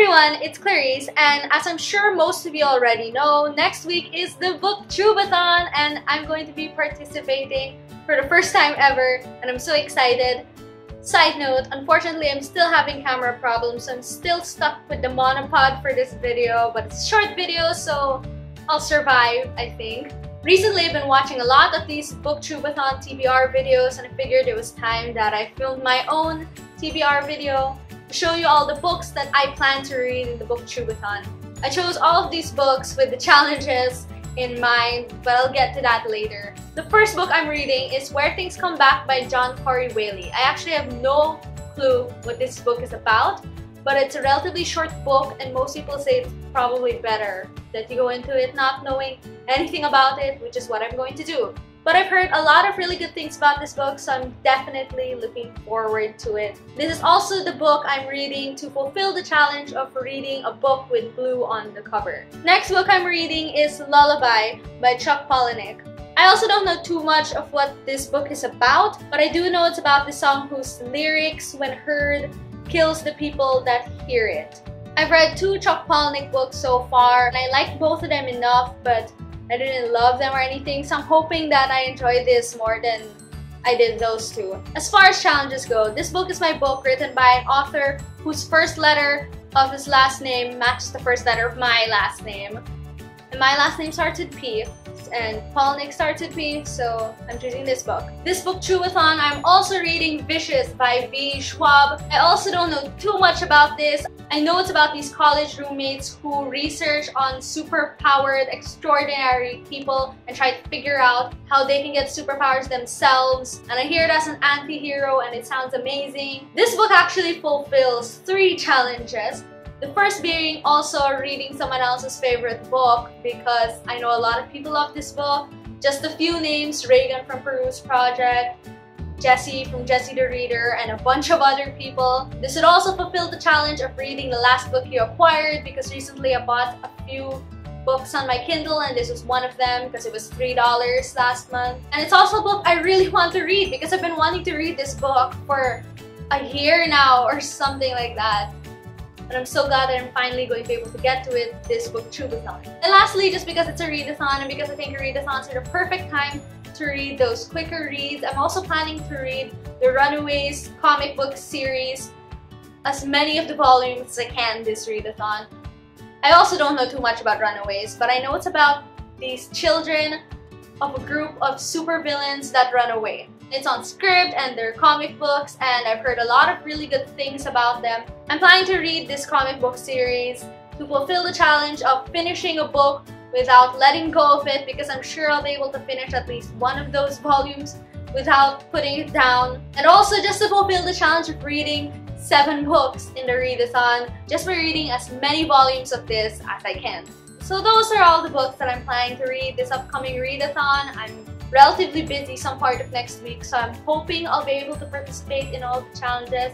everyone, it's Clarisse, and as I'm sure most of you already know, next week is the Booktubeathon, and I'm going to be participating for the first time ever, and I'm so excited. Side note, unfortunately I'm still having camera problems, so I'm still stuck with the monopod for this video, but it's a short video, so I'll survive, I think. Recently, I've been watching a lot of these Booktubeathon TBR videos, and I figured it was time that I filmed my own TBR video show you all the books that I plan to read in the Booktubeathon. I chose all of these books with the challenges in mind, but I'll get to that later. The first book I'm reading is Where Things Come Back by John Corey Whaley. I actually have no clue what this book is about, but it's a relatively short book and most people say it's probably better that you go into it not knowing anything about it, which is what I'm going to do. But I've heard a lot of really good things about this book, so I'm definitely looking forward to it. This is also the book I'm reading to fulfill the challenge of reading a book with blue on the cover. Next book I'm reading is Lullaby by Chuck Palahniuk. I also don't know too much of what this book is about, but I do know it's about the song whose lyrics, when heard, kills the people that hear it. I've read two Chuck Palahniuk books so far, and I like both of them enough, but I didn't love them or anything, so I'm hoping that I enjoy this more than I did those two. As far as challenges go, this book is my book written by an author whose first letter of his last name matches the first letter of my last name. And my last name starts with P and Palahniuk starts with P, so I'm choosing this book. This Booktubeathon, I'm also reading Vicious by V. Schwab. I also don't know too much about this. I know it's about these college roommates who research on super-powered, extraordinary people and try to figure out how they can get superpowers themselves. And I hear it as an anti-hero and it sounds amazing. This book actually fulfills three challenges. The first being also reading someone else's favorite book because I know a lot of people love this book. Just a few names, Regan from Peruse Project, Jesse from Jesse the Reader, and a bunch of other people. This would also fulfill the challenge of reading the last book you acquired because recently I bought a few books on my Kindle and this was one of them because it was $3 last month. And it's also a book I really want to read because I've been wanting to read this book for a year now or something like that. But I'm so glad that I'm finally going to be able to get to it this book Booktubeathon. And lastly, just because it's a readathon and because I think readathons are the perfect time to read those quicker reads. I'm also planning to read the Runaways comic book series, as many of the volumes as I can this readathon. I also don't know too much about Runaways, but I know it's about these children of a group of supervillains that run away. It's on Scribd and they're comic books and I've heard a lot of really good things about them. I'm planning to read this comic book series to fulfill the challenge of finishing a book without letting go of it because I'm sure I'll be able to finish at least one of those volumes without putting it down. And also just to fulfill the challenge of reading seven books in the readathon just by reading as many volumes of this as I can. So those are all the books that I'm planning to read this upcoming readathon. I'm relatively busy some part of next week so I'm hoping I'll be able to participate in all the challenges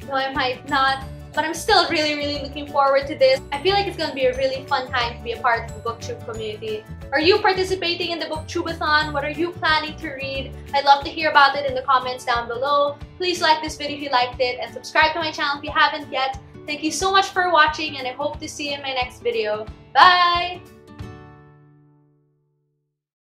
though I might not but I'm still really, really looking forward to this. I feel like it's going to be a really fun time to be a part of the BookTube community. Are you participating in the BookTubeathon? What are you planning to read? I'd love to hear about it in the comments down below. Please like this video if you liked it and subscribe to my channel if you haven't yet. Thank you so much for watching and I hope to see you in my next video. Bye!